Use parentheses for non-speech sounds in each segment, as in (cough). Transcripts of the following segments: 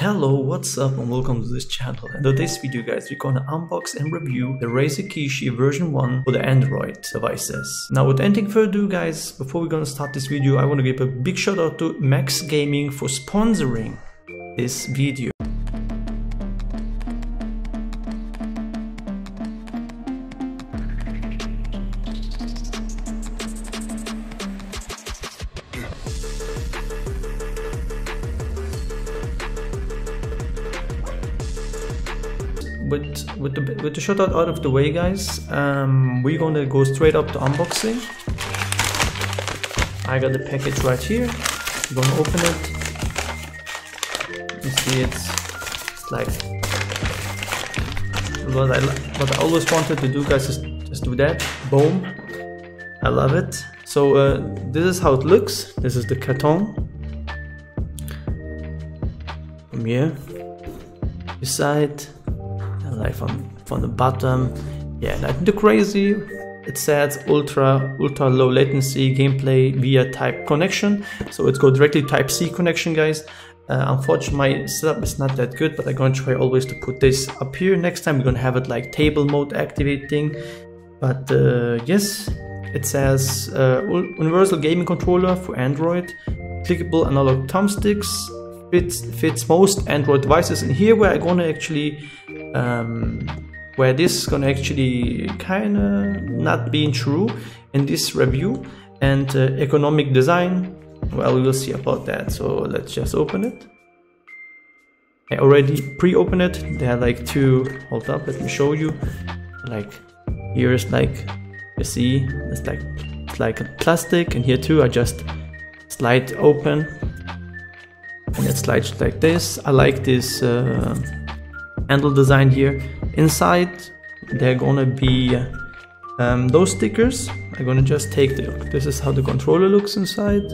Hello, what's up and welcome to this channel. In today's video guys, we're gonna unbox and review the Razer Kishi version 1 for the Android devices. Now with anything further ado guys, before we're gonna start this video, I wanna give a big shout out to Max Gaming for sponsoring this video. With with the with the shot out of the way guys um, we're gonna go straight up to unboxing. I got the package right here. I'm gonna open it. You see it's, it's like what I what I always wanted to do guys is just do that. Boom. I love it. So uh, this is how it looks. This is the carton. From here. Beside like from from the bottom. Yeah nothing too crazy it says ultra ultra low latency gameplay via type connection. So it's go directly type c connection guys. Uh, unfortunately my setup is not that good but i'm gonna try always to put this up here. Next time we're gonna have it like table mode activating. But uh, yes it says uh, universal gaming controller for android clickable analog thumbsticks fits fits most android devices. And here where i'm gonna actually um, where this is gonna actually kind of not being true in this review and uh, ergonomic design well we will see about that. So let's just open it. I already pre-opened it. There are like two hold up let me show you. Like here's like you see it's like it's like a plastic. And here too I just slide open and it slides like this I like this uh, handle design here. Inside, they're gonna be um, those stickers. I'm gonna just take the, this is how the controller looks inside.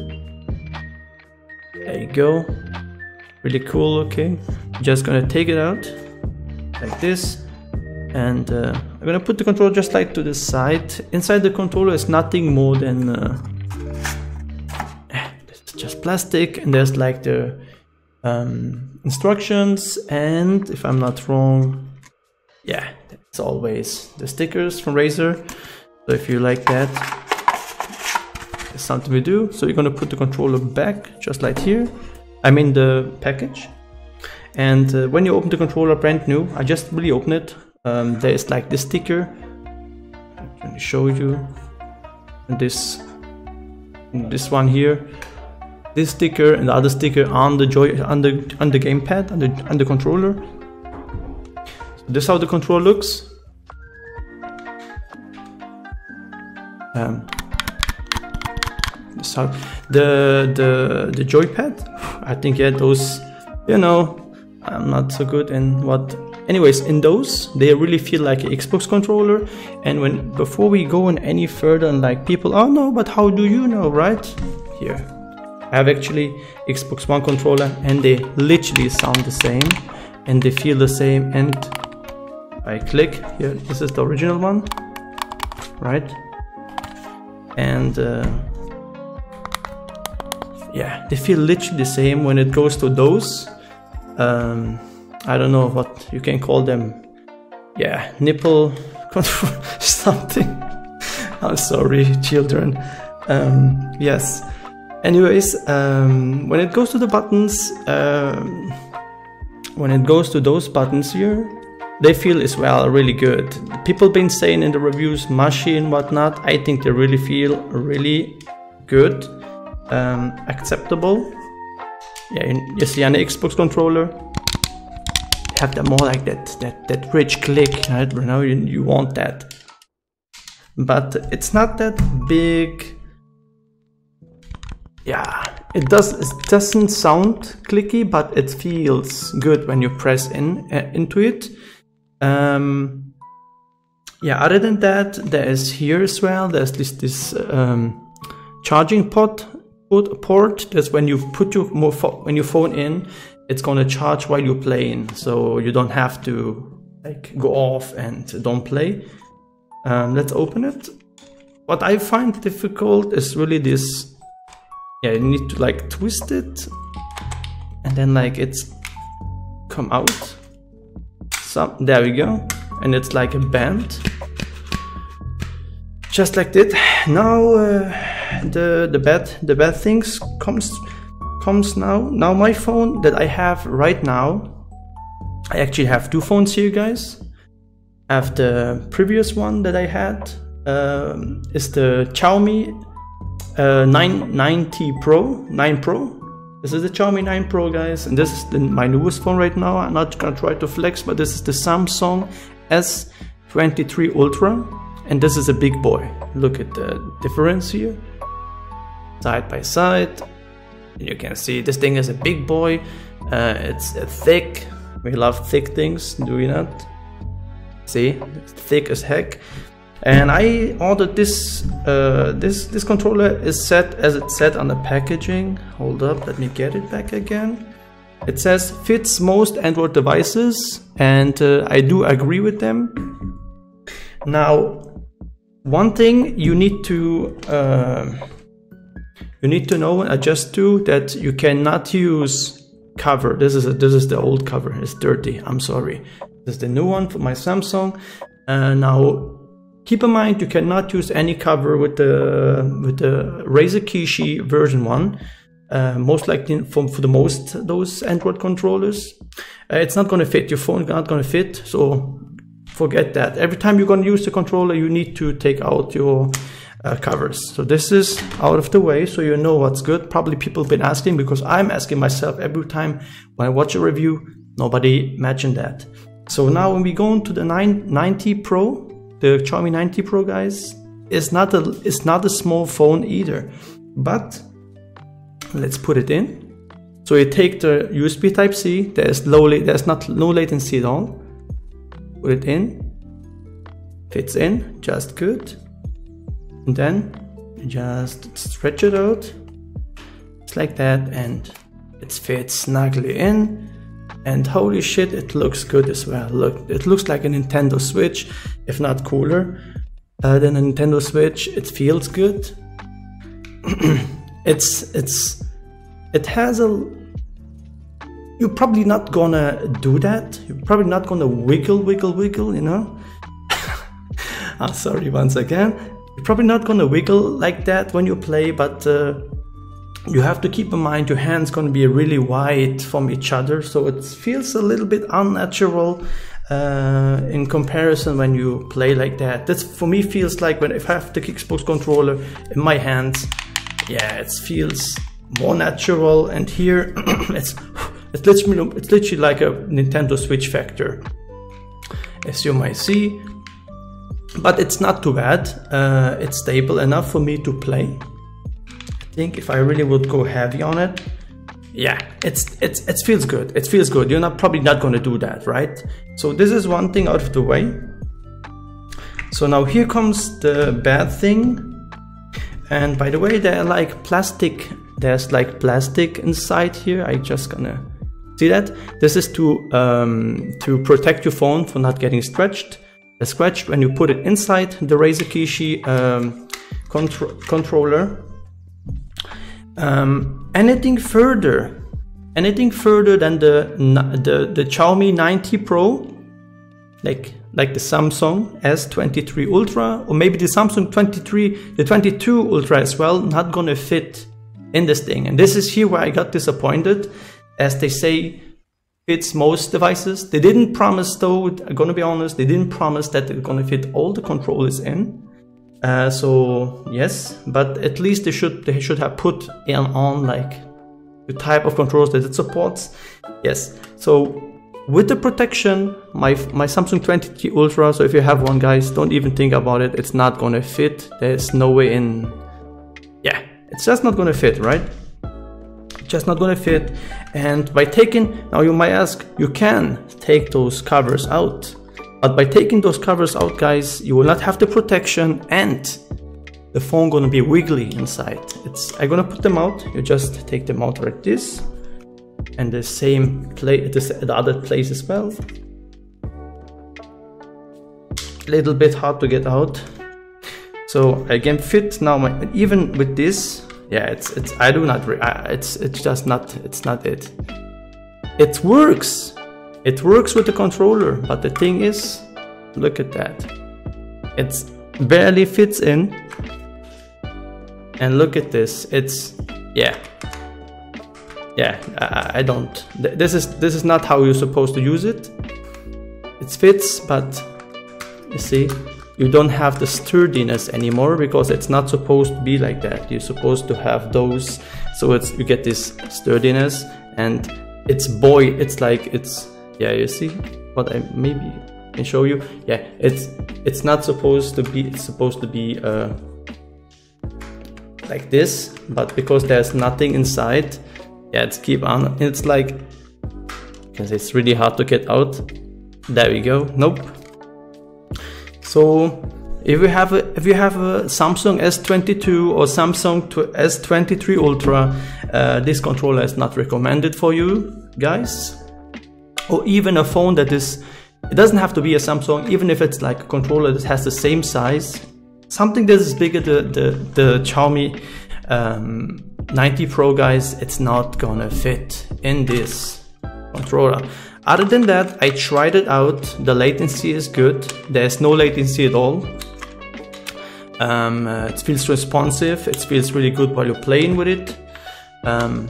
There you go. Really cool looking. Just gonna take it out like this. And uh, I'm gonna put the controller just like to the side. Inside the controller is nothing more than uh, just plastic and there's like the um, instructions and if I'm not wrong yeah it's always the stickers from Razer. So if you like that it's something we do. So you're gonna put the controller back just like here I'm in the package. And uh, when you open the controller brand new I just really open it um, there is like this sticker. Let me show you. And this this one here this sticker and the other sticker on the joy on the on the gamepad on the the controller. So this is how the controller looks. Um, so the the the joypad, I think yeah those, you know, I'm not so good in what. Anyways, in those they really feel like an Xbox controller. And when before we go on any further, and like people, oh no, but how do you know, right? Here, I have actually Xbox One controller and they literally sound the same and they feel the same and I click here this is the original one right? And uh, yeah they feel literally the same when it goes to those um, I don't know what you can call them. Yeah nipple (laughs) control something. (laughs) I'm sorry children. Um, yes anyways um, when it goes to the buttons um, when it goes to those buttons here they feel as well really good. People been saying in the reviews mushy and whatnot i think they really feel really good um, acceptable. Yeah you see the xbox controller have that more like that that that rich click right? You know you, you want that. But it's not that big yeah. It does it doesn't sound clicky but it feels good when you press in uh, into it. Um yeah other than that there is here as well there's this this um charging port port that's when you put your when your phone in it's gonna charge while you're playing. So you don't have to like go off and don't play. Um, let's open it. What i find difficult is really this yeah you need to like twist it and then like it's come out. Some, there we go. And it's like a band. Just like that. Now uh, the the bad the bad things comes comes now. Now my phone that I have right now. I actually have two phones here, guys. I have the previous one that I had um, is the Xiaomi uh, 990 Pro 9 Pro. This is the Xiaomi 9 Pro guys. And this is the, my newest phone right now. I'm not gonna try to flex but this is the Samsung S23 Ultra. And this is a big boy. Look at the difference here. Side by side. You can see this thing is a big boy. Uh, it's thick. We love thick things do we not? See? It's thick as heck and I ordered this uh, this this controller is set as it said on the packaging. Hold up let me get it back again. It says fits most Android devices and uh, I do agree with them. Now one thing you need to uh, you need to know and adjust to that you cannot use cover. This is a, this is the old cover. It's dirty. I'm sorry. This is the new one for my Samsung. Uh, now Keep in mind you cannot use any cover with the with the Razer Kishi version one. Uh, most likely for, for the most those Android controllers. Uh, it's not going to fit your phone, not going to fit. So forget that. Every time you're going to use the controller, you need to take out your uh, covers. So this is out of the way, so you know what's good. Probably people have been asking because I'm asking myself every time when I watch a review. Nobody mentioned that. So now when we go into the 990 Pro, the Xiaomi 90 Pro guys is not a it's not a small phone either but let's put it in. So you take the USB type C there's low there's not no latency at all put it in fits in just good. And then just stretch it out just like that and it fits snugly in. And holy shit it looks good as well. Look it looks like a Nintendo Switch if not cooler. Uh, than a Nintendo Switch it feels good. (clears throat) It's it's it has a you're probably not gonna do that. You're probably not gonna wiggle wiggle wiggle you know? I'm (laughs) sorry once again. You're probably not gonna wiggle like that when you play but uh, you have to keep in mind your hands going to be really wide from each other so it feels a little bit unnatural uh, in comparison when you play like that That for me feels like when if I have the Xbox controller in my hands yeah it feels more natural. And here (clears throat) it's it's literally, it's literally like a Nintendo Switch factor as you might see. But it's not too bad. Uh, it's stable enough for me to play. I think if I really would go heavy on it, yeah, it's it's it feels good. It feels good. You're not probably not gonna do that, right? So this is one thing out of the way. So now here comes the bad thing. And by the way, they're like plastic. There's like plastic inside here. I just gonna see that. This is to um, to protect your phone from not getting stretched. Scratched when you put it inside the Razer Kishi um, contro controller um, anything further, anything further than the the the Xiaomi 90 Pro, like like the Samsung S23 Ultra or maybe the Samsung 23, the 22 Ultra as well, not gonna fit in this thing. And this is here where I got disappointed, as they say fits most devices. They didn't promise though, I'm gonna be honest, they didn't promise that they're gonna fit all the controllers in. Uh, so yes, but at least they should they should have put in on like the type of controls that it supports. Yes, so with the protection, my my Samsung 20T Ultra. So if you have one, guys, don't even think about it. It's not gonna fit. There's no way in. Yeah, it's just not gonna fit, right? Just not gonna fit. And by taking now, you might ask, you can take those covers out but by taking those covers out guys, you will not have the protection and the phone gonna be wiggly inside. It's I'm gonna put them out. You just take them out like this. And the same play the other place as well. Little bit hard to get out. So I can fit now my, even with this, yeah, it's it's I do not it's it's just not it's not it. It works it works with the controller but the thing is look at that. It barely fits in. And look at this. It's yeah. Yeah I, I don't this is this is not how you're supposed to use it. It fits but you see you don't have the sturdiness anymore because it's not supposed to be like that. You're supposed to have those. So it's you get this sturdiness and it's boy it's like it's yeah you see what i maybe can show you. Yeah it's it's not supposed to be it's supposed to be uh like this but because there's nothing inside yeah it's keep on. It's like because it's really hard to get out. There we go. Nope. So if you have a if you have a Samsung S22 or Samsung S23 Ultra, uh, this controller is not recommended for you guys. Or even a phone that is, it doesn't have to be a Samsung, even if it's like a controller that has the same size, something that is bigger, the the, the Xiaomi um, 90 Pro guys, it's not gonna fit in this controller. Other than that, I tried it out. The latency is good. There's no latency at all. Um, uh, it feels responsive. It feels really good while you're playing with it. Um,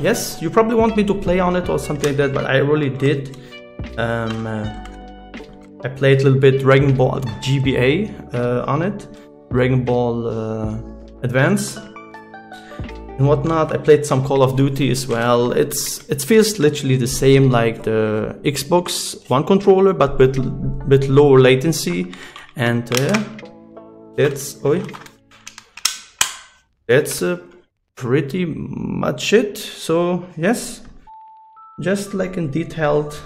yes, you probably want me to play on it or something like that, but I really did. Um, uh, I played a little bit Dragon Ball GBA uh, on it, Dragon Ball uh, Advance and whatnot. I played some Call of Duty as well. It's it feels literally the same like the Xbox One controller, but with with lower latency. And uh, that's oi, that's uh, pretty much it. So yes, just like in detailed.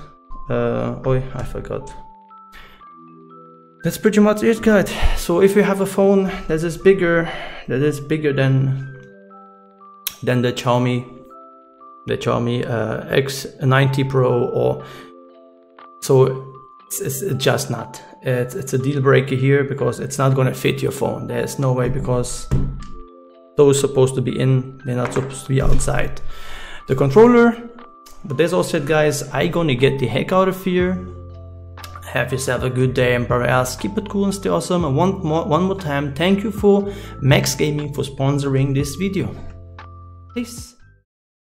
Uh, oh, I forgot. That's pretty much it, guys. So if you have a phone that is bigger, that is bigger than than the Xiaomi, the Xiaomi uh, X90 Pro or so it's, it's just not. It's, it's a deal breaker here because it's not gonna fit your phone. There's no way because those supposed to be in, they're not supposed to be outside. The controller, but that's all said guys, I gonna get the heck out of here. Have yourself a good day and else, keep it cool and stay awesome. And one more, one more time, thank you for Max Gaming for sponsoring this video. Peace.